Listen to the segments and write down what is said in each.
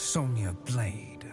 Sonya Blade.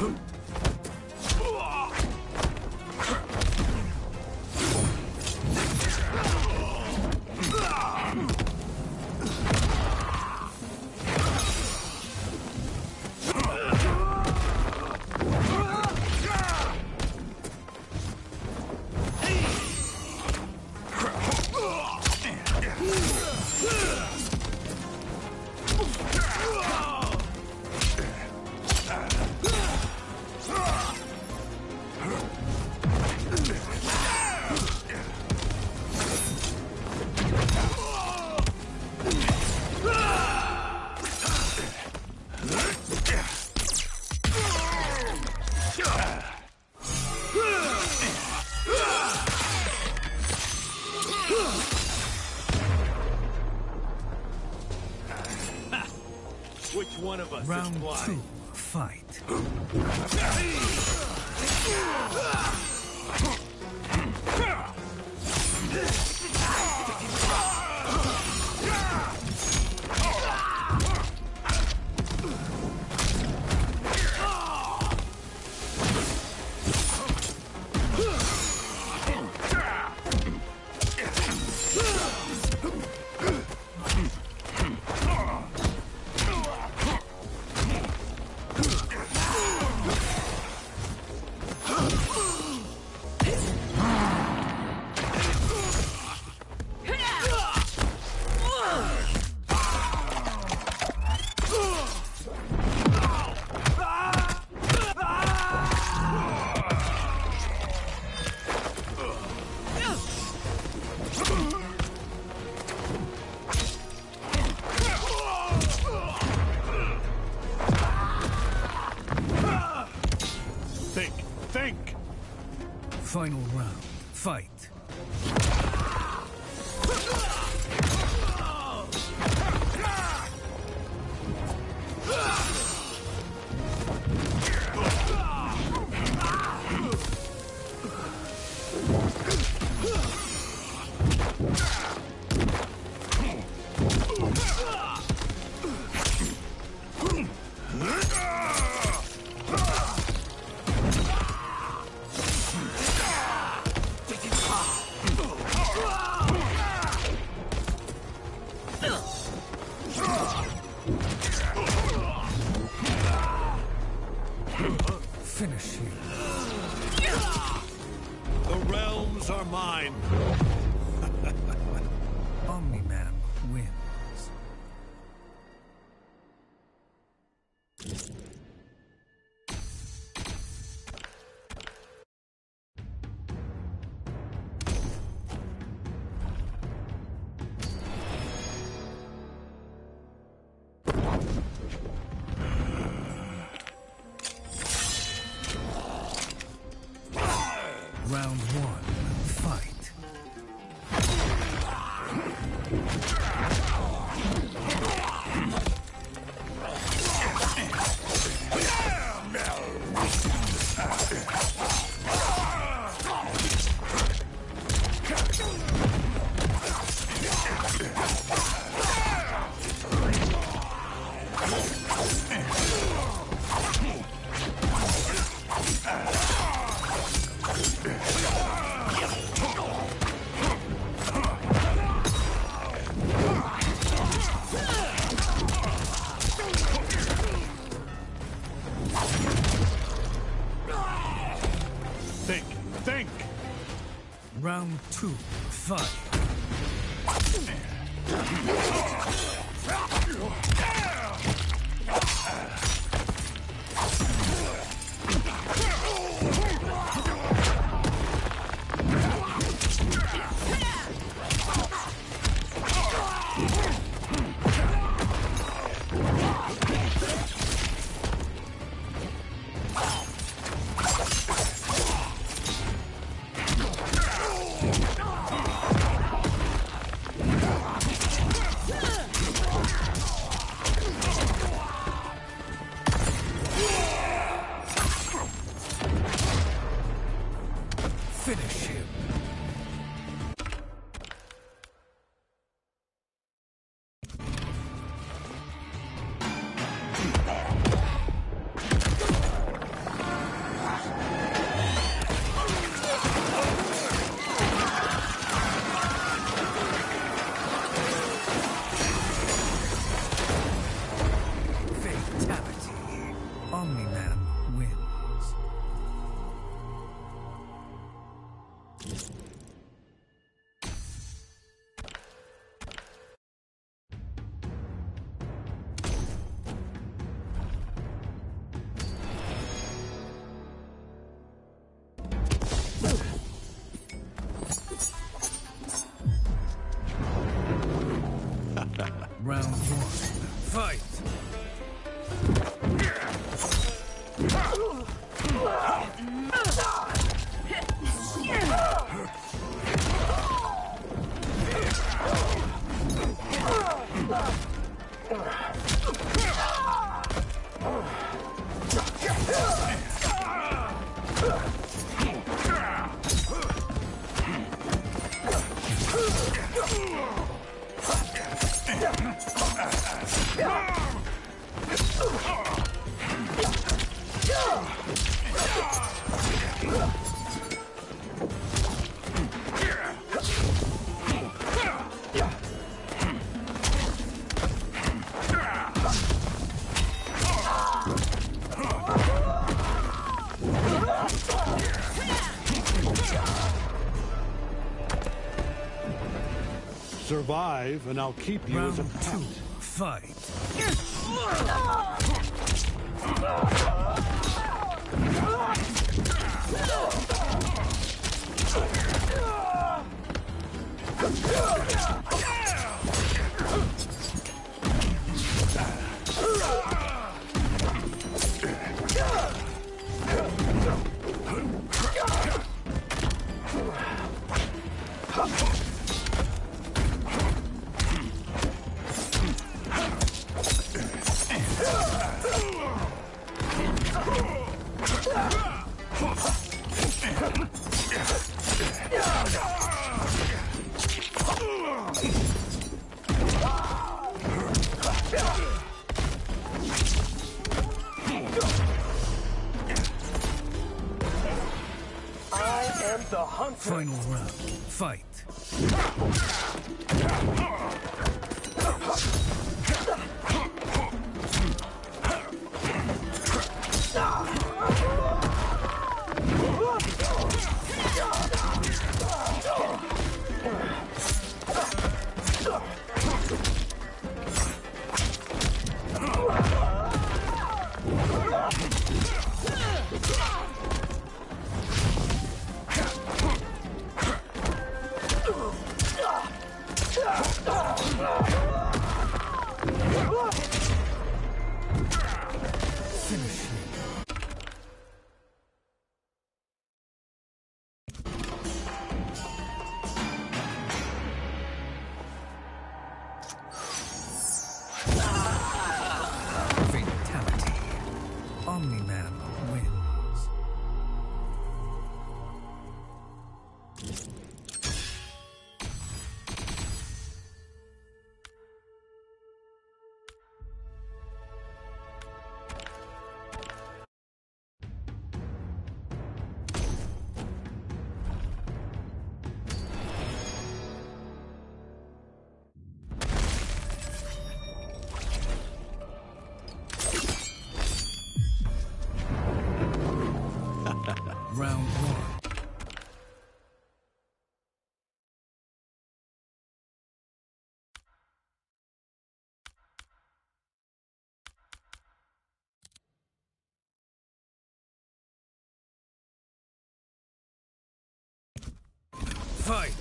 Huh? Round two, fight. fight. Finish Survive, and I'll keep you Round as a two. pet. Fight. Omni-Man wins. Fight!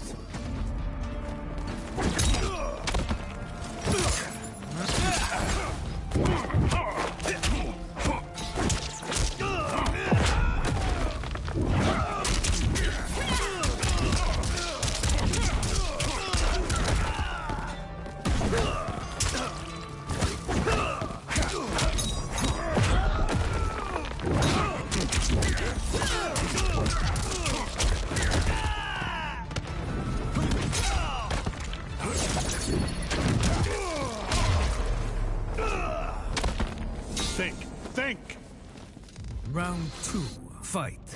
Fight.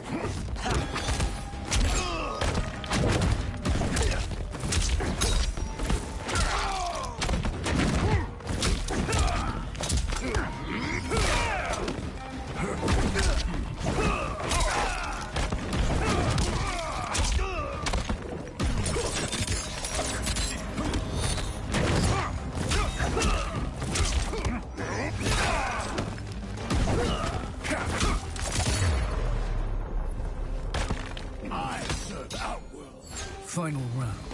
Final round.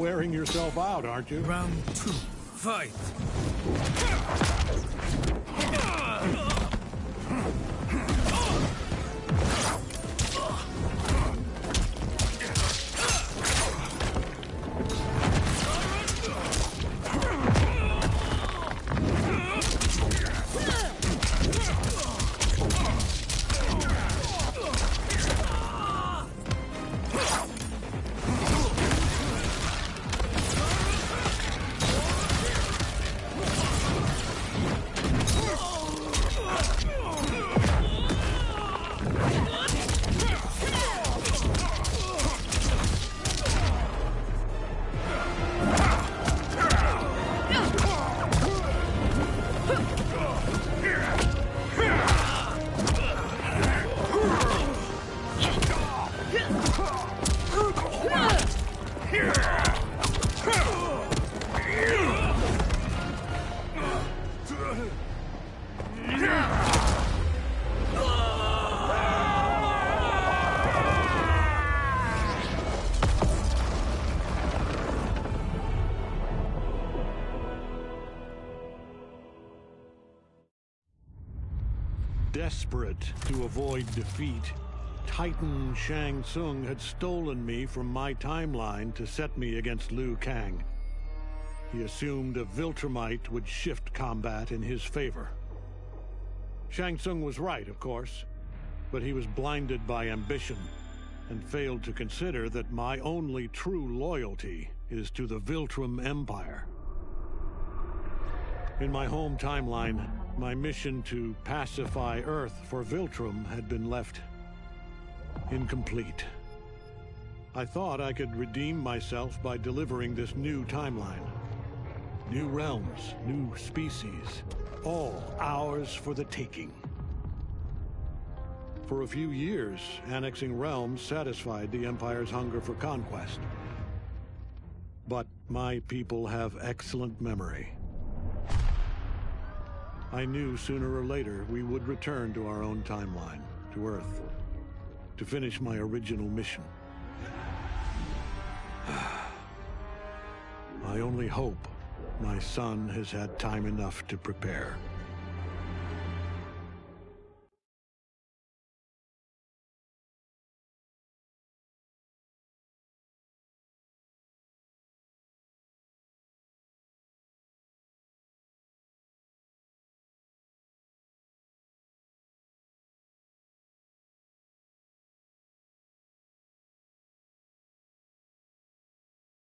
Wearing yourself out, aren't you? Round two, fight. Desperate to avoid defeat, Titan Shang Tsung had stolen me from my timeline to set me against Liu Kang. He assumed a Viltrumite would shift combat in his favor. Shang Tsung was right, of course, but he was blinded by ambition and failed to consider that my only true loyalty is to the Viltrum Empire. In my home timeline, my mission to pacify Earth for Viltrum had been left incomplete. I thought I could redeem myself by delivering this new timeline. New realms, new species, all ours for the taking. For a few years, annexing realms satisfied the Empire's hunger for conquest. But my people have excellent memory. I knew sooner or later we would return to our own timeline, to Earth, to finish my original mission. I only hope my son has had time enough to prepare.